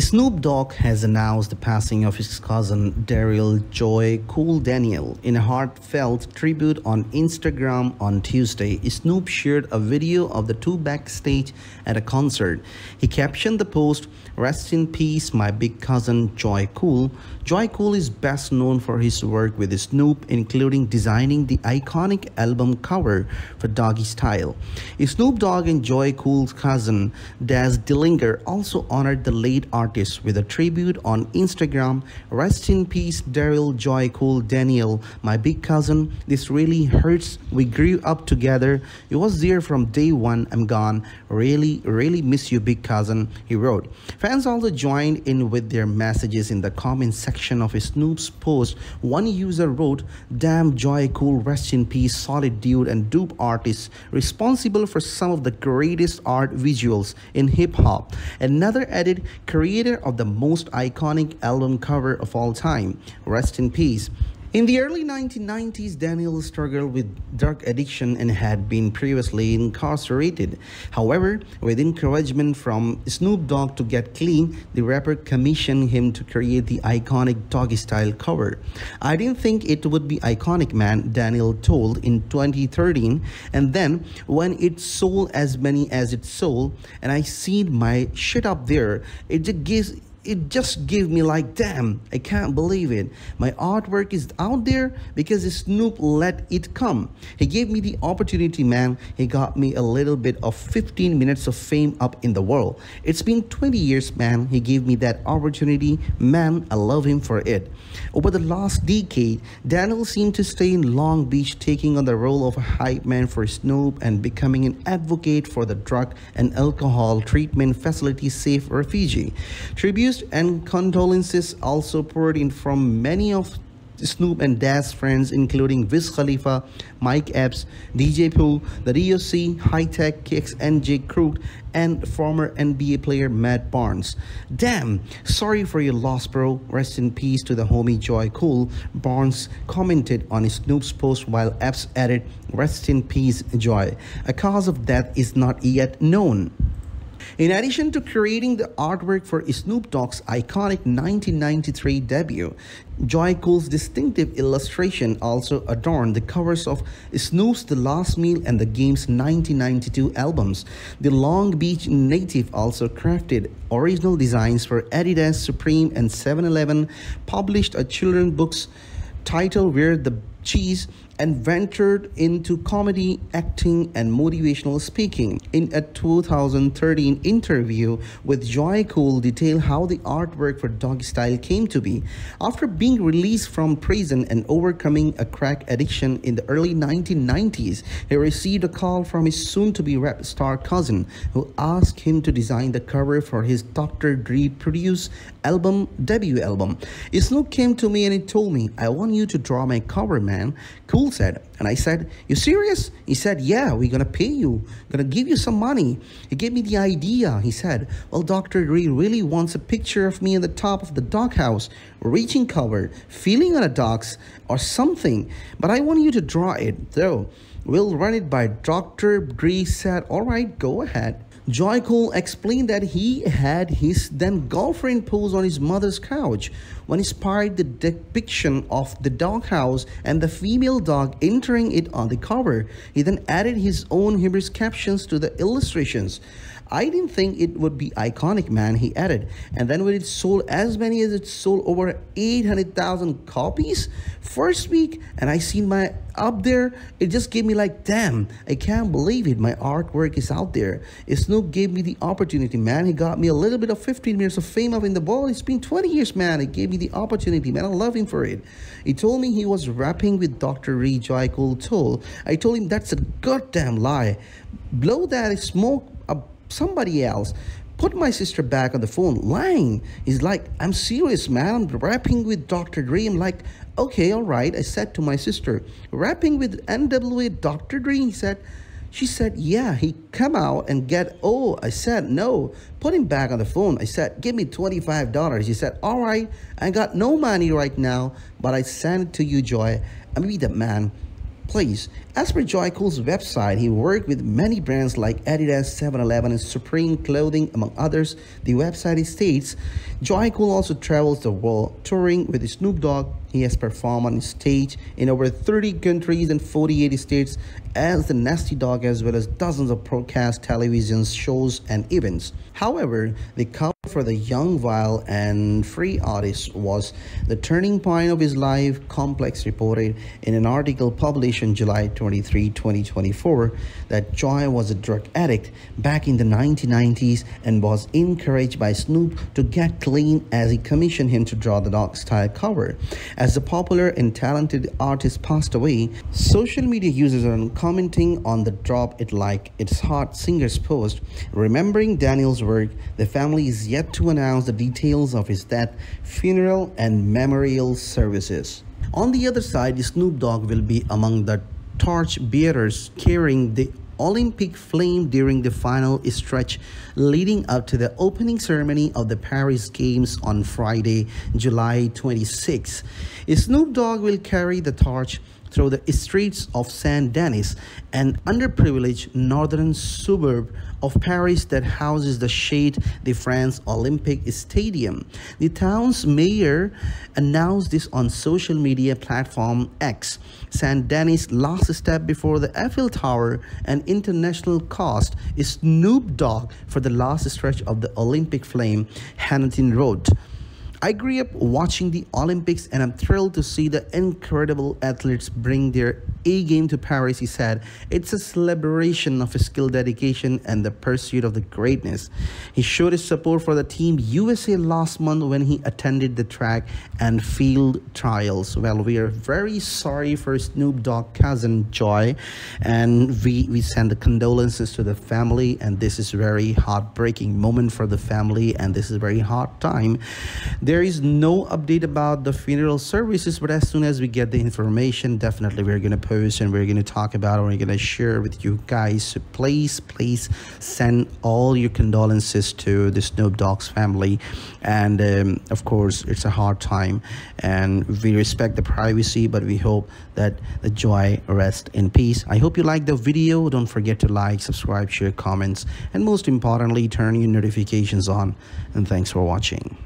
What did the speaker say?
Snoop Dogg has announced the passing of his cousin Darryl Joe Cool Daniel in a heartfelt tribute on Instagram on Tuesday. Snoop shared a video of the two backstage at a concert. He captioned the post, Rest in peace, my big cousin Joe Cool. Joe Cool is best known for his work with Snoop, including designing the iconic album cover for Doggy Style. Snoop Dogg and Joe Cool's cousin Daz Dillinger also honored the late artist with a tribute on Instagram. Rest in peace, Darryl Joe Cool Daniel, my big cousin. This really hurts. We grew up together. You was there from day one. I'm gone. Really, really miss you, big cousin, he wrote. Fans also joined in with their messages in the comment section of Snoop's post. One user wrote, Damn Joe Cool, rest in peace, solid dude and dupe artist, responsible for some of the greatest art visuals in hip hop. Another added, creator of the most iconic album cover of all time. Rest in peace. In the early 1990s, Daniel struggled with drug addiction and had been previously incarcerated. However, with encouragement from Snoop Dogg to get clean, the rapper commissioned him to create the iconic doggy style cover. I didn't think it would be iconic, man, Daniel told in 2013. And then, when it sold as many as it sold, and I seen my shit up there, it just gives it just gave me like damn i can't believe it. My artwork is out there because snoop let it come. He gave me the opportunity man. He got me a little bit of 15 minutes of fame up in the world. It's been 20 years man. He gave me that opportunity man. I love him for it. Over the last decade daniel seemed to stay in long beach taking on the role of a hype man for snoop and becoming an advocate for the drug and alcohol treatment facility safe refugee tributes and condolences also poured in from many of Snoop and Daz friends including Wiz Khalifa, Mike Epps, DJ Pooh, the DOC, High Tech, Kicks, and Jake Crook, and former NBA player Matt Barnes. Damn, sorry for your loss, bro. Rest in peace to the homie Joe Cool. Barnes commented on Snoop's post while Epps added, Rest in peace, Joe. A cause of death is not yet known. In addition to creating the artwork for Snoop Dogg's iconic 1993 debut, Joe Cool's distinctive illustration also adorned the covers of Snoop's The Last Meal and the Game's 1992 albums. The Long Beach native also crafted original designs for Adidas, Supreme, and 7-Eleven, published a children's books titled Where the Cheese and ventured into comedy, acting, and motivational speaking. In a 2013 interview with Joe Cool, detailed how the artwork for Doggy Style came to be. After being released from prison and overcoming a crack addiction in the early 1990s, he received a call from his soon-to-be rap star cousin, who asked him to design the cover for his Dr. Dre produced album debut album. Snoop came to me and he told me, "I want you to draw my cover, man." Cool said. And I said, You serious? He said, Yeah, we're to pay you. To give you some money. He gave me the idea. He said, Well, Dr. Dre really wants a picture of me in the top of the doghouse, reaching cover, feeling on a docks, or something. But I want you to draw it, though. We'll run it by Dr. Dre said, All right, go ahead. Joe Cool explained that he had his then girlfriend pose on his mother's couch when he inspired the depiction of the doghouse and the female dog entering it on the cover. He then added his own humorous captions to the illustrations. I didn't think it would be iconic, man, he added. And then when it sold as many as it sold over 800,000 copies first week, and I seen my up there, it just gave me like, damn, I can't believe it. My artwork is out there. Snoop gave me the opportunity, man. He got me a little bit of 15 minutes of fame up in the ball. It's been 20 years, man. He gave me the opportunity, man. I love him for it. He told me he was rapping with Dr. Dre Joe Cool told. I told him that's a goddamn lie. Blow that smoke up somebody else put my sister back on the phone lying he's like i'm serious man i'm rapping with dr dre i'm like okay all right i said to my sister rapping with nwa dr dre he said she said yeah he come out and get oh i said no put him back on the phone. I said give me $25 he said all right i got no money right now but i send it to you joy. I'm be the man place. As per Joe Cool's website, he worked with many brands like Adidas, 7-Eleven, and Supreme Clothing, among others. The website states, Joe Cool also travels the world, touring with Snoop Dogg. He has performed on stage in over 30 countries and 48 states as the Nasty Dog, as well as dozens of broadcast television shows and events. However, the for the young, wild, and free artist was the turning point of his life, Complex reported in an article published on July 23, 2024, that Joe was a drug addict back in the 1990s and was encouraged by Snoop to get clean as he commissioned him to draw the dog style cover. As the popular and talented artist passed away, social media users are commenting on the drop it like its hot singer's post. Remembering Daniel's work, the family is yet yet to announce the details of his death, funeral, and memorial services. On the other side, Snoop Dogg will be among the torch bearers carrying the Olympic flame during the final stretch leading up to the opening ceremony of the Paris Games on Friday, July 26. Snoop Dogg will carry the torch through the streets of Saint Denis, an underprivileged northern suburb of Paris that houses the Stade de France Olympic Stadium. The town's mayor announced this on social media platform X. Saint Denis' last step before the Eiffel Tower and international cost is Snoop Dogg for the last stretch of the Olympic flame, Hanotin wrote. I grew up watching the Olympics and I'm thrilled to see the incredible athletes bring their A game to Paris, he said. It's a celebration of his skill dedication and the pursuit of the greatness. He showed his support for the team USA last month when he attended the track and field trials. Well, we are very sorry for Snoop Dogg cousin Joe and we, we send the condolences to the family and this is a very heartbreaking moment for the family and this is a very hard time there is no update about the funeral services, but as soon as we get the information, definitely we're going to post and we're going to talk about it. We're going to share with you guys. So please, please send all your condolences to the Snoop Dogg's family. And um, of course, it's a hard time and we respect the privacy, but we hope that the joy rests in peace. I hope you like the video. Don't forget to like, subscribe, share, comments, and most importantly, turn your notifications on. And thanks for watching.